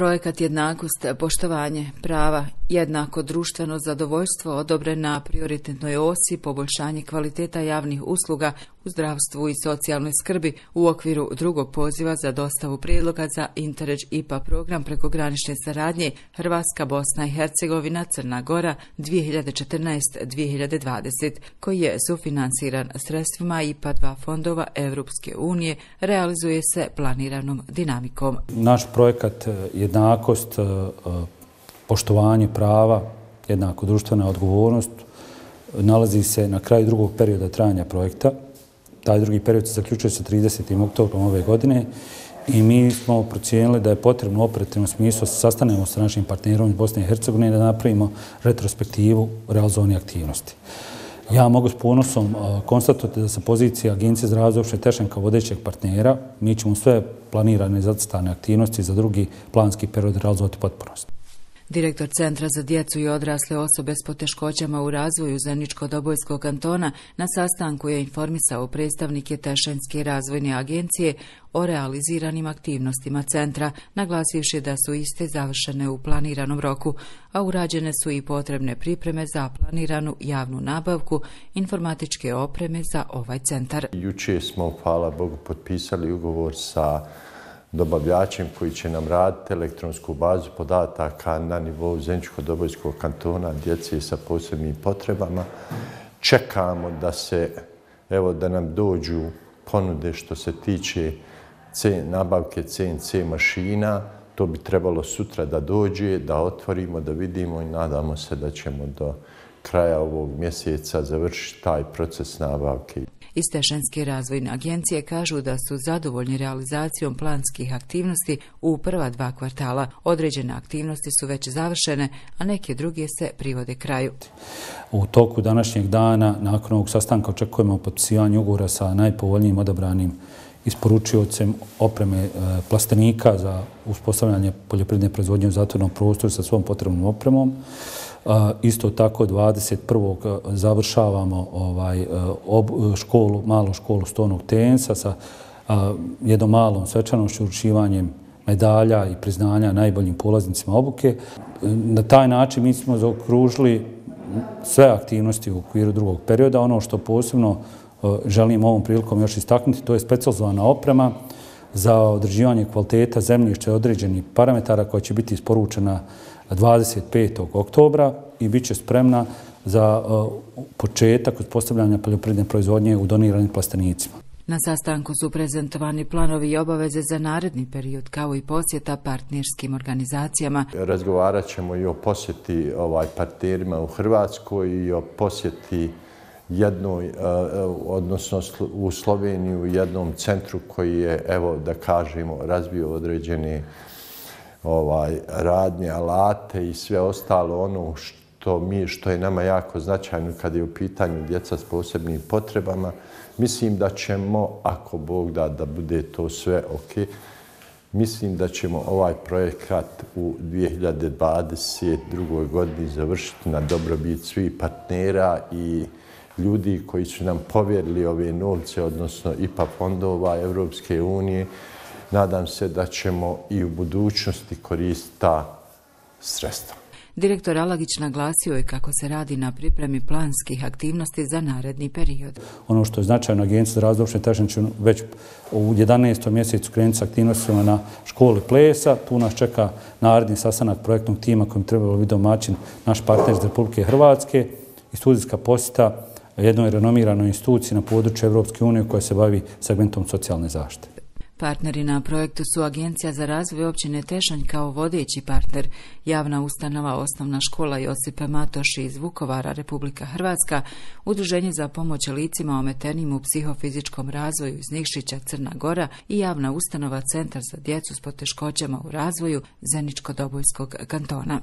Projekat jednakost, poštovanje, prava, jednako društveno zadovoljstvo odobren na prioritetnoj osi poboljšanje kvaliteta javnih usluga u zdravstvu i socijalnoj skrbi u okviru drugog poziva za dostavu prijedloga za Interreg IPA program preko granične saradnje Hrvatska, Bosna i Hercegovina, Crna Gora 2014-2020, koji je sufinansiran sredstvima IPA 2 fondova Evropske unije, realizuje se planiranom dinamikom. Naš projekat jednakost, e, e, poštovanje prava, jednako društvena odgovornost, nalazi se na kraju drugog perioda trajanja projekta. Taj drugi period se zaključuje sa 30. oktobrom ove godine i mi smo procijenili da je potrebno u operativnom smislu se sastanemo sa našim partnerom iz Bosne i Hercegovine da napravimo retrospektivu realizovane aktivnosti. Ja mogu s ponosom konstatovati da sa pozicije Agencije za razvoj opšte Tešenka vodećeg partnera mi ćemo sve planirane i aktivnosti za drugi planski period realizovati potpunost. Direktor Centra za djecu i odrasle osobe s poteškoćama u razvoju Zeničko-Dobojskog kantona na sastanku je informisao predstavnike Tešenske razvojne agencije o realiziranim aktivnostima centra, naglasivši da su iste završene u planiranom roku, a urađene su i potrebne pripreme za planiranu javnu nabavku informatičke opreme za ovaj centar. Juče smo, hvala Bogu, potpisali ugovor sa dobavljačem koji će nam raditi elektronsku bazu podataka na nivou Zeničko-Dobojskog kantona djece sa posebnim potrebama. Čekamo da se, evo, da nam dođu ponude što se tiče nabavke CNC mašina. To bi trebalo sutra da dođe, da otvorimo, da vidimo i nadamo se da ćemo do kraja ovog mjeseca završiti taj proces nabavke. Iz Tešenske razvojne agencije kažu da su zadovoljni realizacijom planskih aktivnosti u prva dva kvartala. Određene aktivnosti su već završene, a neke druge se privode kraju. U toku današnjeg dana, nakon ovog sastanka, očekujemo potpisivanje ugovora sa najpovoljnijim odabranim isporučiocem opreme e, plastenika za uspostavljanje poljoprivredne proizvodnje u zatvornom prostoru sa svom potrebnom opremom. E, isto tako 21. E, završavamo ovaj školu, malu školu stonog tensa sa jednom malom svečanošću uručivanjem medalja i priznanja najboljim polaznicima obuke. Na taj način mi smo zaokružili sve aktivnosti u okviru drugog perioda. Ono što posebno želim ovom prilikom još istaknuti, to je specializovana oprema za određivanje kvaliteta zemljišća određenih parametara koja će biti isporučena 25. oktobra i bit će spremna za e, početak uspostavljanja poljoprivredne proizvodnje u doniranim plastenicima. Na sastanku su prezentovani planovi i obaveze za naredni period, kao i posjeta partnerskim organizacijama. Razgovarat ćemo i o posjeti ovaj, partnerima u Hrvatskoj i o posjeti jednoj, e, e, odnosno u Sloveniji u jednom centru koji je, evo da kažemo, razbio određene ovaj radnje, alate i sve ostalo ono što mi što je nama jako značajno kad je u pitanju djeca s posebnim potrebama. Mislim da ćemo, ako Bog da, da bude to sve ok, mislim da ćemo ovaj projekat u 2022. godini završiti na dobrobit svih partnera i ljudi koji su nam povjerili ove novce, odnosno IPA fondova Evropske unije, nadam se da ćemo i u budućnosti koristiti ta sredstva. Direktor Alagić naglasio je kako se radi na pripremi planskih aktivnosti za naredni period. Ono što je značajno, Agencija za razdošće Tešniću već u 11. mjesecu krenuti s aktivnostima na školi plesa. Tu nas čeka naredni sastanak projektnog tima kojim trebalo biti domaćin naš partner iz Republike Hrvatske i studijska posjeta jednoj renomiranoj instituciji na području Evropske unije koja se bavi segmentom socijalne zaštite. Partneri na projektu su Agencija za razvoj općine Tešanj kao vodeći partner, javna ustanova Osnovna škola Josipe Matoši iz Vukovara, Republika Hrvatska, Udruženje za pomoć licima ometenim u psihofizičkom razvoju iz Nikšića, Crna Gora i javna ustanova Centar za djecu s poteškoćama u razvoju Zeničko-Dobojskog kantona.